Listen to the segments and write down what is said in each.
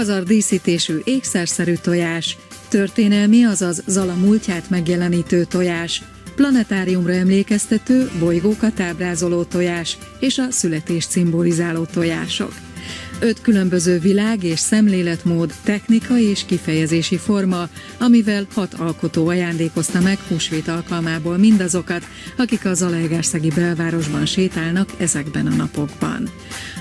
pazar díszítésű ékszerszerű tojás, történelmi, azaz Zala múltját megjelenítő tojás, planetáriumra emlékeztető, bolygókat ábrázoló tojás és a születést szimbolizáló tojások. Öt különböző világ és szemléletmód, technika és kifejezési forma, amivel hat alkotó ajándékozta meg húsvét alkalmából mindazokat, akik az Zalaegerszegi belvárosban sétálnak ezekben a napokban.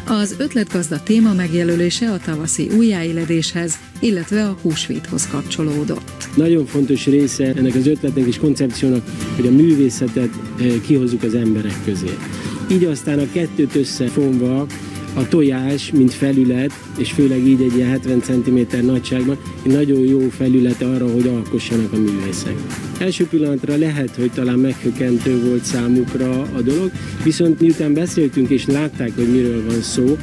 Az ötletgazda téma megjelölése a tavaszi újjáéledéshez, illetve a húsvéthoz kapcsolódott. Nagyon fontos része ennek az ötletnek és koncepciónak, hogy a művészetet eh, kihozzuk az emberek közé. Így aztán a kettőt összefonva a tojás, mint felület, és főleg így egy ilyen 70 cm nagyságban, egy nagyon jó felület arra, hogy alkossanak a művészek. Első pillanatra lehet, hogy talán meghökkentő volt számukra a dolog, viszont miután beszéltünk és látták, hogy miről van szó,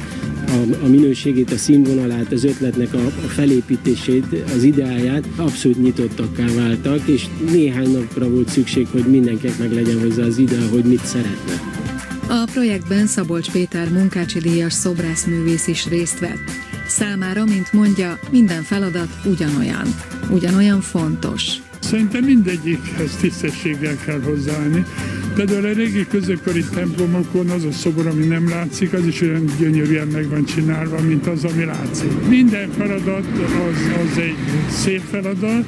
a, a minőségét, a színvonalát, az ötletnek a, a felépítését, az ideáját abszolút nyitottakká váltak, és néhány napra volt szükség, hogy mindenkinek meg legyen hozzá az ide, hogy mit szeretne. A projektben Szabolcs Péter munkácsi díjas szobrászművész is részt vett. Számára, mint mondja, minden feladat ugyanolyan, ugyanolyan fontos. Szerintem mindegyikhez tisztességgel kell hozzáállni. Például a régi középkori templomokon az a szobor, ami nem látszik, az is olyan gyönyörűen meg van csinálva, mint az, ami látszik. Minden feladat az, az egy szép feladat,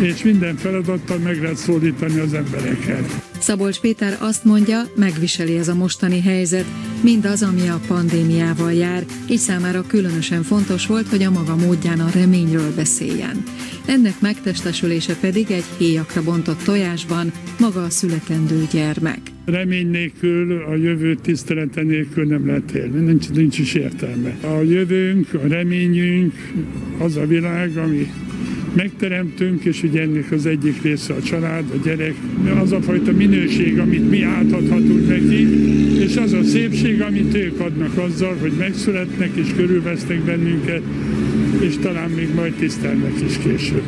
és minden feladattal meg lehet szólítani az embereket. Szabolcs Péter azt mondja, megviseli ez a mostani helyzet, mindaz, ami a pandémiával jár, így számára különösen fontos volt, hogy a maga módján a reményről beszéljen. Ennek megtestesülése pedig egy héjakra bontott tojásban, maga a születendő gyermek. Remény nélkül, a jövő tisztelete nélkül nem lehet élni, nincs, nincs is értelme. A jövőnk, a reményünk, az a világ, ami megteremtünk, és ugye ennek az egyik része a család, a gyerek, az a fajta minőség, amit mi átadhatunk neki, és az a szépség, amit ők adnak azzal, hogy megszületnek és körülvesznek bennünket, és talán még majd tisztelnek is később.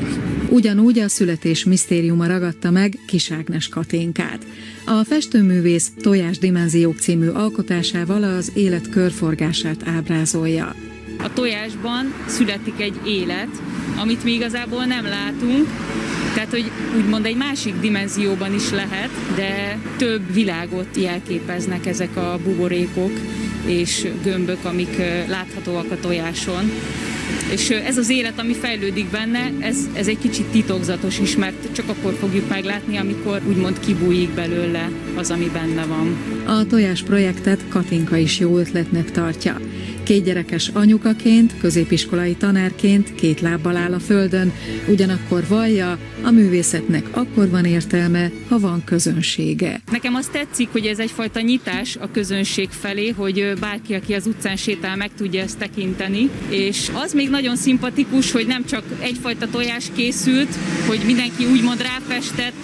Ugyanúgy a születés misztériuma ragadta meg Kiságnes Katénkát. A festőművész Tojás Dimenziók című alkotásával az élet körforgását ábrázolja. A tojásban születik egy élet, amit mi igazából nem látunk, tehát, hogy úgymond egy másik dimenzióban is lehet, de több világot jelképeznek ezek a buborékok és gömbök, amik láthatóak a tojáson. És ez az élet, ami fejlődik benne, ez, ez egy kicsit titokzatos is, mert csak akkor fogjuk meglátni, amikor úgymond kibújik belőle az, ami benne van. A tojás projektet Katinka is jó ötletnek tartja. Két gyerekes anyukaként, középiskolai tanárként két lábbal áll a földön, ugyanakkor vallja, a művészetnek akkor van értelme, ha van közönsége. Nekem azt tetszik, hogy ez egyfajta nyitás a közönség felé, hogy bárki, aki az utcán sétál, meg tudja ezt tekinteni, és az még nagyon szimpatikus, hogy nem csak egyfajta tojás készült, hogy mindenki úgymond ráfestett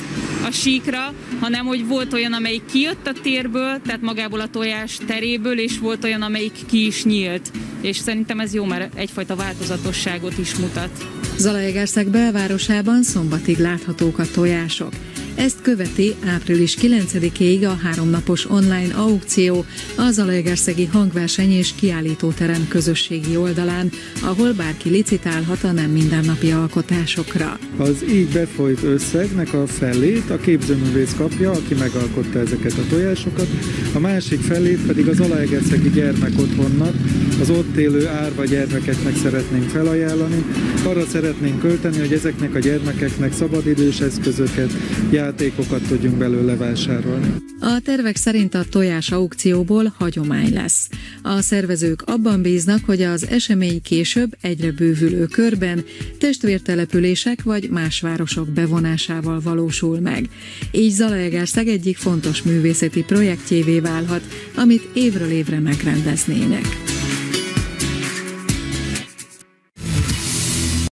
a síkra, hanem hogy volt olyan, amelyik kijött a térből, tehát magából a tojás teréből, és volt olyan, amelyik ki is nyílt. És szerintem ez jó, mert egyfajta változatosságot is mutat. Zalaegerszeg belvárosában szombatig láthatók a tojások. Ezt követi április 9-ig a háromnapos online aukció a Zalaegerszegi hangverseny és kiállítóterem közösségi oldalán, ahol bárki licitálhat a nem mindennapi alkotásokra. Az így befolyt összegnek a felét a képzőművész kapja, aki megalkotta ezeket a tojásokat, a másik felét pedig az Zalaegerszegi gyermek otthonnak, az ott élő árva gyermekeknek szeretnénk felajánlani. Arra szeretnénk költeni, hogy ezeknek a gyermekeknek szabadidős eszközöket, játékokat tudjunk belőle vásárolni. A tervek szerint a tojás aukcióból hagyomány lesz. A szervezők abban bíznak, hogy az esemény később egyre bővülő körben testvértelepülések vagy más városok bevonásával valósul meg. Így Zalaegerszeg egyik fontos művészeti projektjévé válhat, amit évről évre megrendeznének.